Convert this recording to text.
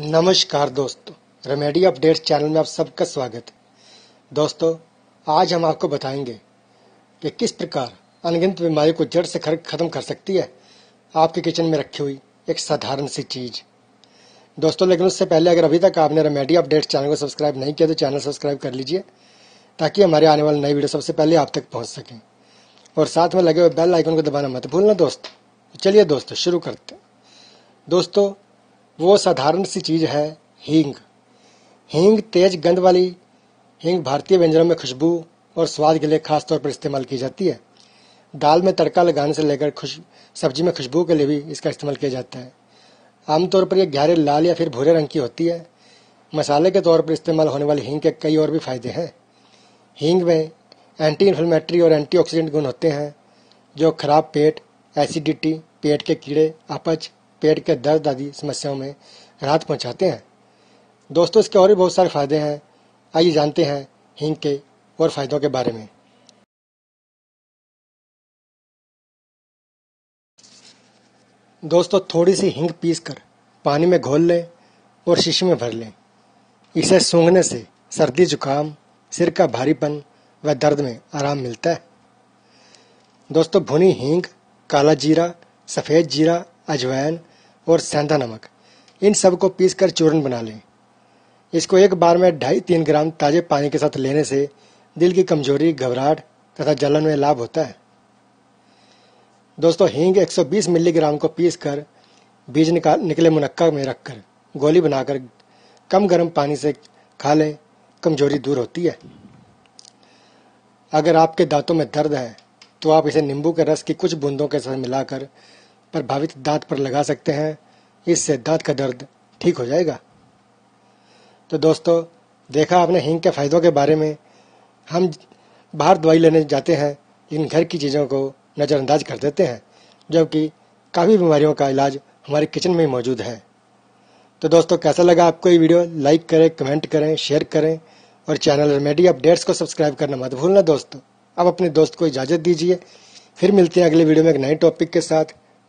नमस्कार दोस्तों, remedy Updates channel में आप सबका स्वागत है। दोस्तों, आज हम आपको बताएँगे कि किस प्रकार अनगिनत बीमारी को जड़ से खत्म कर सकती है। आपके किचन में रखी हुई एक साधारण सी चीज़। दोस्तों, लेकिन उससे पहले अगर अभी तक आपने रेमेडी अपडेट्स चैनल को सब्सक्राइब नहीं किया तो चैनल सब्सक्राइब कर लीजिए, ताकि हमारे आने वाली नई वीडियो सबसे पहले आप तक पहुँच सकें। और साथ में लगे हुए बेल आइकन को दबाना मत भूलना दोस्तों। चलिए दोस्तों, शुरू करते हैं। दोस्तों वो साधारण सी चीज़ है, हींग। हींग तेज गंध वाली, हींग भारतीय व्यंजनों में खुशबू और स्वाद के लिए खास तौर पर इस्तेमाल की जाती है। दाल में तड़का लगाने से लेकर खुश, सब्ज़ी में खुशबू के लिए भी इसका इस्तेमाल किया जाता है। आमतौर पर यह गहरे, लाल या फिर भूरे रंग की होती है। मसाले के तौर पर इस्तेमाल होने वाली हींग के कई और भी फ़ायदे हैं। हींग में एंटी इन्फ्लेमेटरी और एंटीऑक्सीडेंट गुण होते हैं, जो खराब पेट एसिडिटी पेट के कीड़े, अपच पेट के दर्द आदि समस्याओं में राहत पहुंचाते हैं। दोस्तों, इसके और भी बहुत सारे फ़ायदे हैं। आइए जानते हैं हींग के और फायदों के बारे में। दोस्तों, थोड़ी सी हींग पीस कर पानी में घोल लें और शीशे में भर लें। इसे सूंघने से सर्दी, जुकाम, सिर का भारीपन व दर्द में आराम मिलता है। दोस्तों, भुनी हींग, काला जीरा, सफ़ेद जीरा, अजवाइन और सेंधा नमक। इन सबको पीस कर चूर्ण बना लें। इसको एक बार में ढाई तीन ग्राम ताजे पानी के साथ लेने से दिल की कमज़ोरी, घबराहट तथा जलन में लाभ होता है। दोस्तों, हींग 120 मिलीग्राम को पीस कर बीज निकाल, निकले मुनक्का में रखकर गोली बनाकर कम गर्म पानी से खा लें। कमज़ोरी दूर होती है। अगर आपके दांतों में दर्द है तो आप इसे नींबू के रस की कुछ बूंदों के साथ मिलाकर प्रभावित दांत पर लगा सकते हैं, इससे दांत का दर्द ठीक हो जाएगा। तो दोस्तों, देखा आपने हींग के फायदों के बारे में, हम बाहर दवाई लेने जाते हैं लेकिन घर की चीज़ों को नज़रअंदाज कर देते हैं जबकि काफ़ी बीमारियों का इलाज हमारे किचन में ही मौजूद है। तो दोस्तों, कैसा लगा आपको ये वीडियो? लाइक करें, कमेंट करें, शेयर करें, और चैनल रेमेडी अपडेट्स को सब्सक्राइब करना मत भूलना दोस्तों। अब अपने दोस्त को इजाज़त दीजिए। फिर मिलते हैं अगले वीडियो में एक नए टॉपिक के साथ।